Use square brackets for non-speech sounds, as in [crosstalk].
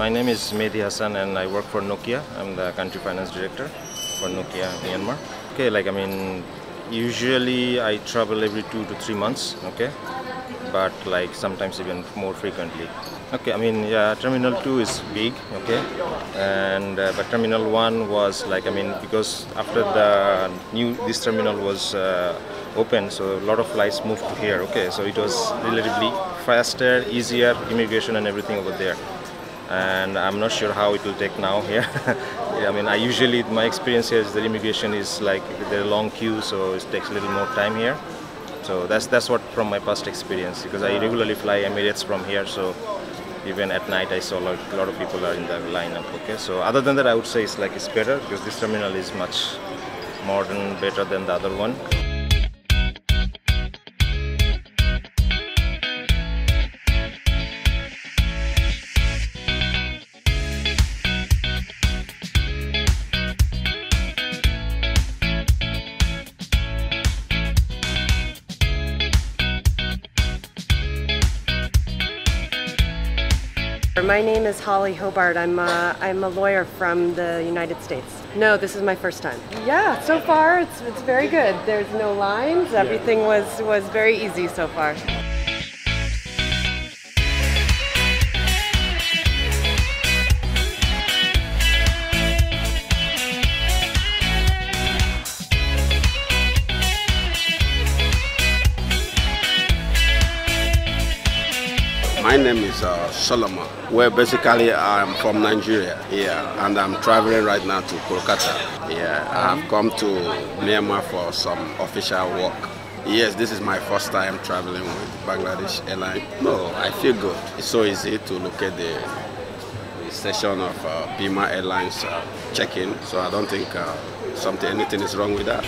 My name is Mehdi Hassan and I work for Nokia. I'm the country finance director for Nokia Myanmar. Okay, like I mean, usually I travel every two to three months, okay? But like sometimes even more frequently. Okay, I mean, yeah, Terminal 2 is big, okay? And uh, but Terminal 1 was like, I mean, because after the new, this terminal was uh, open, so a lot of flights moved to here, okay? So it was relatively faster, easier, immigration and everything over there and I'm not sure how it will take now here. [laughs] I mean, I usually, my experience here is the immigration is like, are long queues, so it takes a little more time here. So that's, that's what from my past experience, because I regularly fly Emirates from here, so even at night I saw like a lot of people are in the lineup, okay? So other than that, I would say it's like, it's better, because this terminal is much modern, better than the other one. My name is Holly Hobart. I'm a, I'm a lawyer from the United States. No, this is my first time. Yeah, so far it's, it's very good. There's no lines. Everything was, was very easy so far. My name is uh, Solomon. Well, basically, I'm from Nigeria, yeah, and I'm traveling right now to Kolkata. Yeah, I've come to Myanmar for some official work. Yes, this is my first time traveling with Bangladesh Airline. No, I feel good. It's so easy to locate the, the station of uh, Biman Airlines uh, check-in, so I don't think uh, something, anything is wrong with that.